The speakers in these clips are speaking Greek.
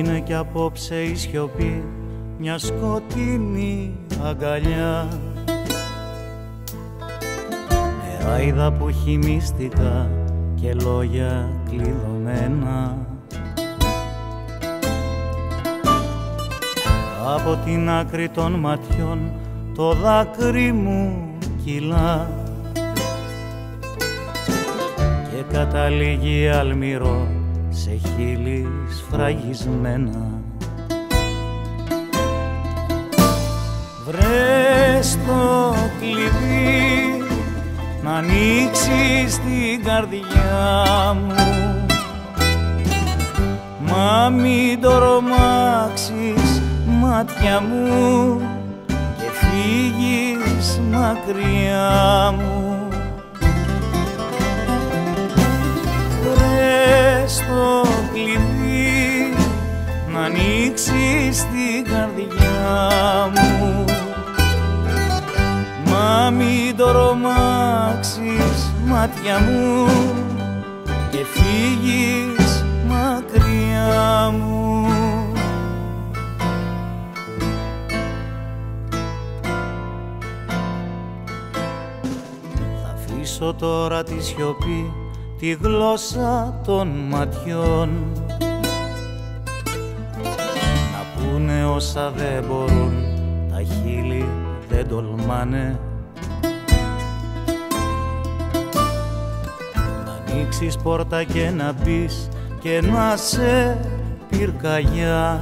είναι κι απόψε η σιωπή μια σκοτεινή αγκαλιά. Με άιδα που χυμίστηκα και λόγια κλειδωμένα. Από την άκρη των ματιών το δάκρυ μου κυλά. Και καταλήγει αλμυρό σε χείλης σφραγισμένα Βρες το κλειδί να ανοίξεις την καρδιά μου. Μα μην το ρομάξεις μάτια μου και φύγεις μακριά μου ανοίξεις την καρδιά μου. Μα μην το ρομάξεις μάτια μου και φύγεις μακριά μου. Θα αφήσω τώρα τη σιωπή τη γλώσσα των ματιών όσα δεν μπορούν. Τα χείλη δεν τολμάνε. Να ανοίξεις πόρτα και να μπεις και να σε πυρκαγιά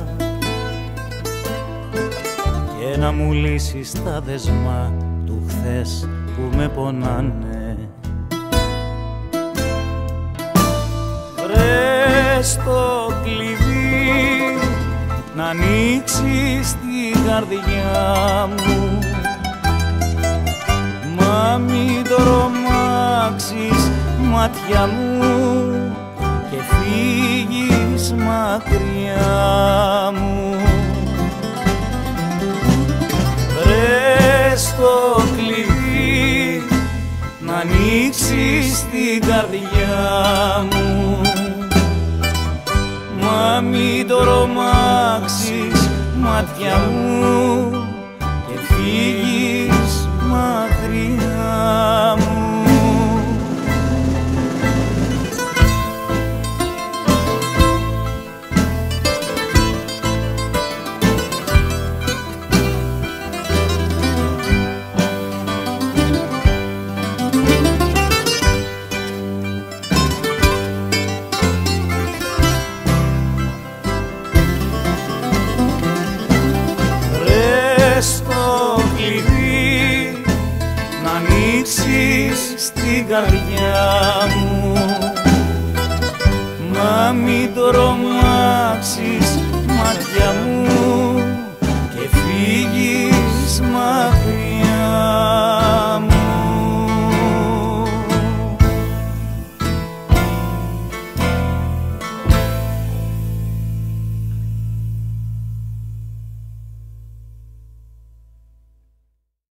και να μου λύσεις τα δεσμά του χθες που με πονάνε. Βρες το κλειδί να ανοίξεις την καρδιά μου. Μα μην τρομάξεις μάτια μου και φύγεις μακριά μου. Βρες το κλειδί να ανοίξεις την καρδιά μου Μα μην τρομάξεις μάτια μου και φύγεις στην καρδιά μου. Μα μην τρομάξεις